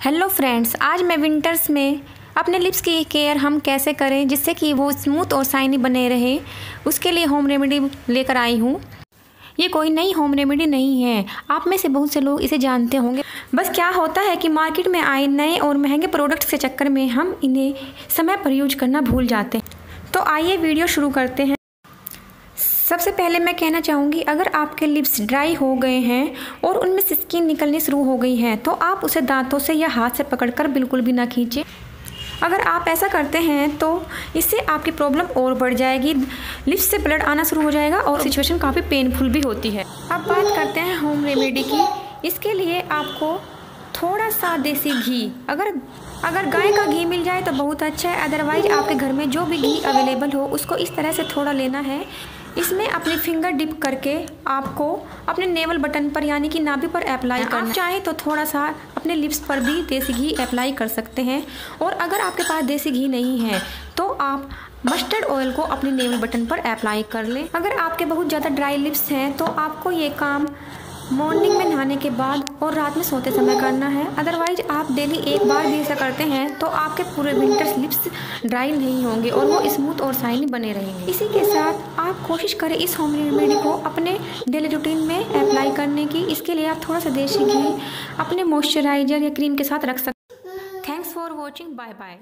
Hello friends आज मैं winters में अपने लिप्स की केयर हम कैसे करें जिससे कि वो स्मूथ और शाइनी बने रहे, उसके लिए होम रेमेडी लेकर आई हूँ। ये कोई नई होम रेमेडी नहीं है। आप में से बहुत से लोग इसे जानते होंगे। बस क्या होता है कि मार्केट में आए नए और महँगे प्रोडक्ट्स के चक्कर में हम इन्हें समय पर यूज़ करना भूल जाते हैं। तो आइए वीडियो शुरू करते हैं। सबसे पहले मैं कहना चाहूँगी, अगर आपके लिप्स ड्राई हो गए हैं और उनमें से स्किन निकलनी शुरू हो गई है तो आप उसे दांतों से या हाथ से पकड़कर बिल्कुल भी ना खींचें। अगर आप ऐसा करते हैं तो इससे आपकी प्रॉब्लम और बढ़ जाएगी। लिप्स से ब्लड आना शुरू हो जाएगा और सिचुएशन काफ़ी पेनफुल भी होती है। अब बात करते हैं होम रेमेडी की। इसके लिए आपको थोड़ा सा देसी घी। अगर अगर गाय का घी मिल जाए तो बहुत अच्छा है अदरवाइज़ आपके घर में जो भी घी अवेलेबल हो, उसको इस तरह से थोड़ा लेना है। इसमें अपने फिंगर डिप करके आपको अपने नेवल बटन पर यानी कि नाभि पर अप्लाई करना। चाहें तो थोड़ा सा अपने लिप्स पर भी देसी घी अप्लाई कर सकते हैं। और अगर आपके पास देसी घी नहीं है तो आप मस्टर्ड ऑयल को अपने नेवल बटन पर अप्लाई कर लें। अगर आपके बहुत ज़्यादा ड्राई लिप्स हैं तो आपको ये काम मॉर्निंग में नहाने के बाद और रात में सोते समय करना है। अदरवाइज़ आप डेली एक बार भी ऐसा करते हैं तो आपके पूरे विंटर लिप्स ड्राई नहीं होंगे और वो स्मूथ और शाइनी बने रहेंगे। इसी के साथ आप कोशिश करें इस होम रेमेडी को अपने डेली रूटीन में अप्लाई करने की। इसके लिए आप थोड़ा सा देसी घी, अपने मॉइस्चराइजर या क्रीम के साथ रख सकते thanks for watching bye bye